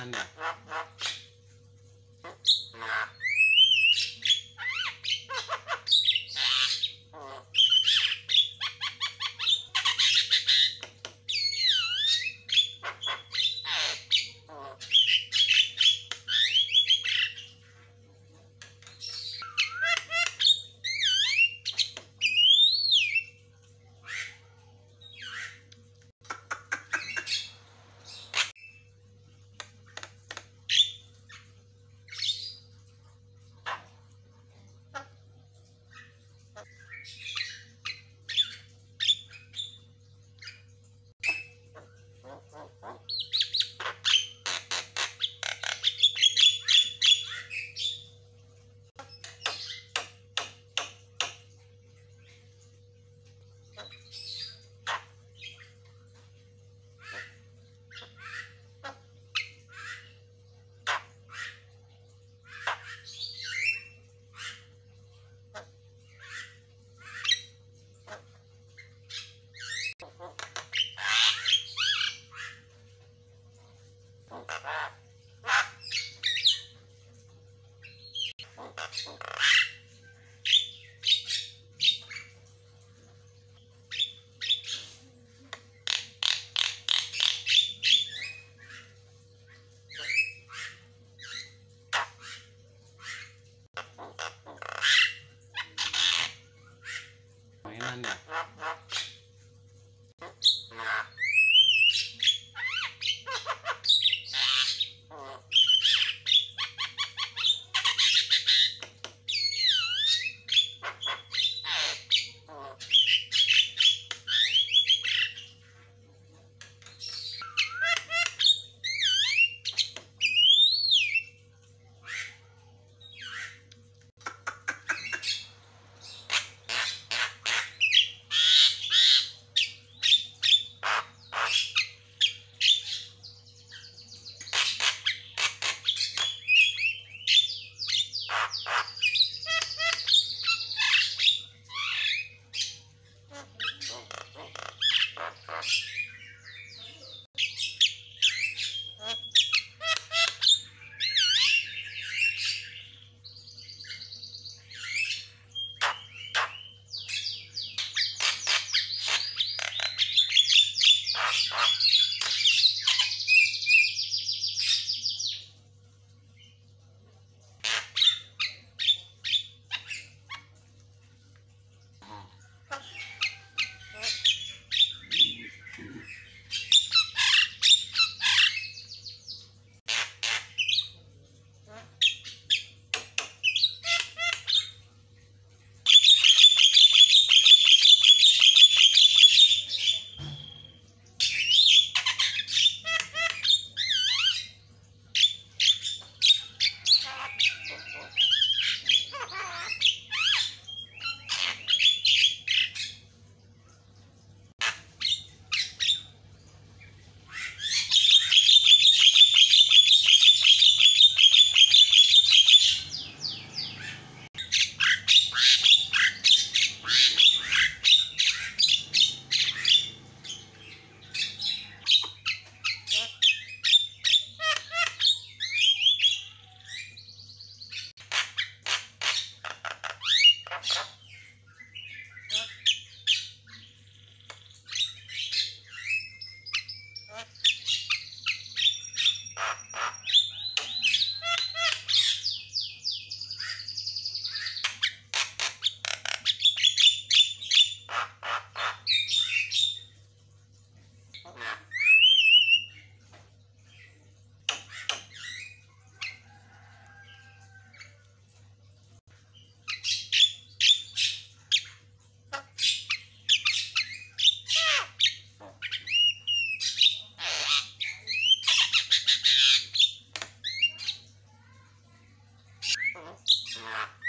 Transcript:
Anda. Nah. Yeah.